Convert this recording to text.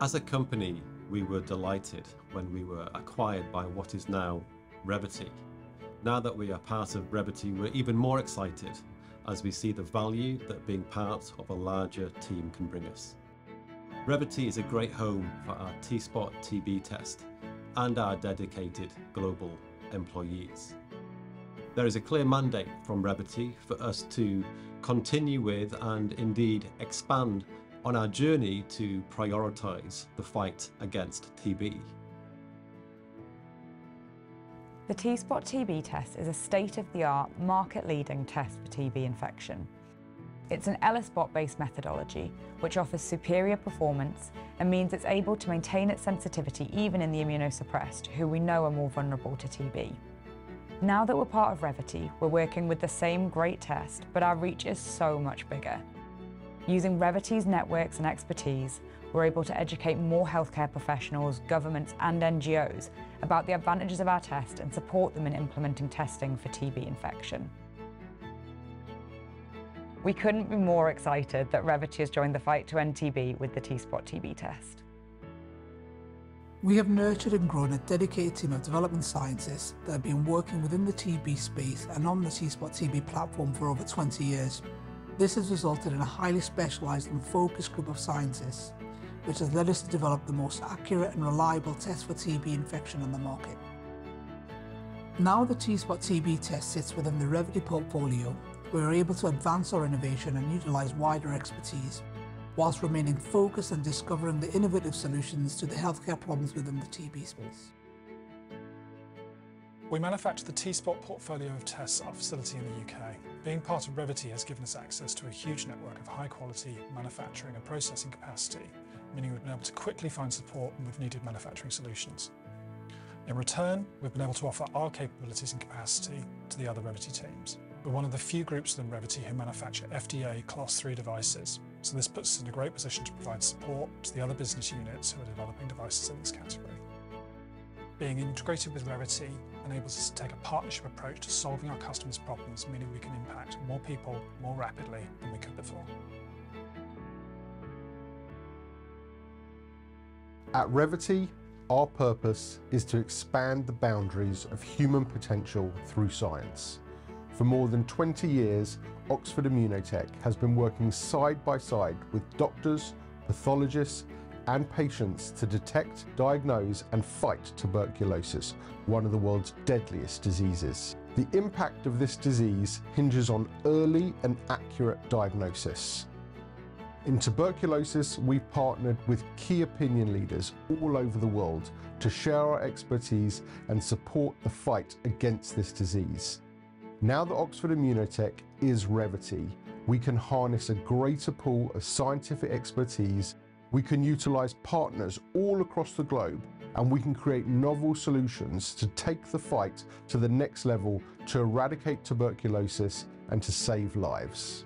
As a company, we were delighted when we were acquired by what is now Revvity. Now that we are part of Revvity, we're even more excited as we see the value that being part of a larger team can bring us. Revvity is a great home for our T-Spot TB test and our dedicated global employees. There is a clear mandate from Revvity for us to continue with and indeed expand on our journey to prioritise the fight against TB. The T-Spot TB test is a state-of-the-art, market-leading test for TB infection. It's an ELISpot-based methodology which offers superior performance and means it's able to maintain its sensitivity even in the immunosuppressed, who we know are more vulnerable to TB. Now that we're part of Revvity, we're working with the same great test, but our reach is so much bigger. Using Revvity's networks and expertise, we're able to educate more healthcare professionals, governments and NGOs about the advantages of our test and support them in implementing testing for TB infection. We couldn't be more excited that Revvity has joined the fight to end TB with the T-Spot TB test. We have nurtured and grown a dedicated team of development scientists that have been working within the TB space and on the T-Spot TB platform for over 20 years. This has resulted in a highly specialised and focused group of scientists, which has led us to develop the most accurate and reliable test for TB infection on the market. Now the T-Spot TB test sits within the Revvity portfolio, we are able to advance our innovation and utilise wider expertise, whilst remaining focused on discovering the innovative solutions to the healthcare problems within the TB space. We manufacture the T-Spot portfolio of tests at our facility in the UK. Being part of Revvity has given us access to a huge network of high quality manufacturing and processing capacity, meaning we've been able to quickly find support with needed manufacturing solutions. In return, we've been able to offer our capabilities and capacity to the other Revvity teams. We're one of the few groups within Revvity who manufacture FDA Class 3 devices, so this puts us in a great position to provide support to the other business units who are developing devices in this category. Being integrated with Revvity enables us to take a partnership approach to solving our customers' problems, meaning we can impact more people more rapidly than we could before. At Revvity, our purpose is to expand the boundaries of human potential through science. For more than 20 years, Oxford Immunotec has been working side by side with doctors, pathologists and patients to detect, diagnose and fight tuberculosis, one of the world's deadliest diseases. The impact of this disease hinges on early and accurate diagnosis. In tuberculosis, we've partnered with key opinion leaders all over the world to share our expertise and support the fight against this disease. Now that Oxford Immunotec is Revvity, we can harness a greater pool of scientific expertise we can utilise partners all across the globe and we can create novel solutions to take the fight to the next level to eradicate tuberculosis and to save lives.